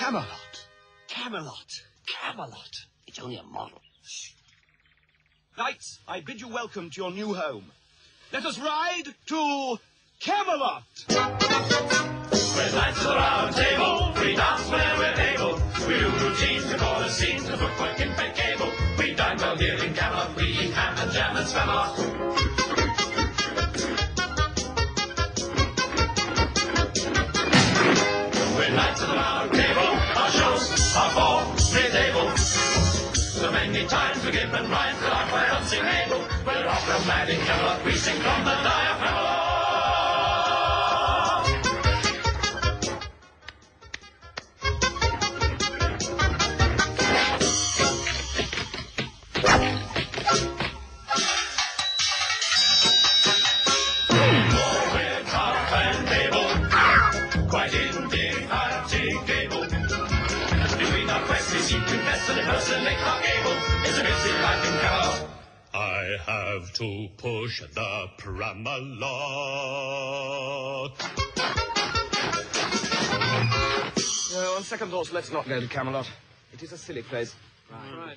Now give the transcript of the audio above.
Camelot. Camelot. Camelot. It's only a model. Knights, I bid you welcome to your new home. Let us ride to Camelot. We're knights of the round table. We dance where we're able. We do routines to call the scenes to footwork in fake cable. We dine well here in Camelot. We eat ham and jam and spamalot. We're knights of the round for mid-able. So many times we give and rhyme till our quite unsingable. We're opera mad in Camelot. We sing from the diaphragm. And quite seem to invest and impersonate our able. It's a busy life in Camelot. I have to push the Pramalot. Uh, on second thoughts, let's not go to Camelot. It is a silly place. Right.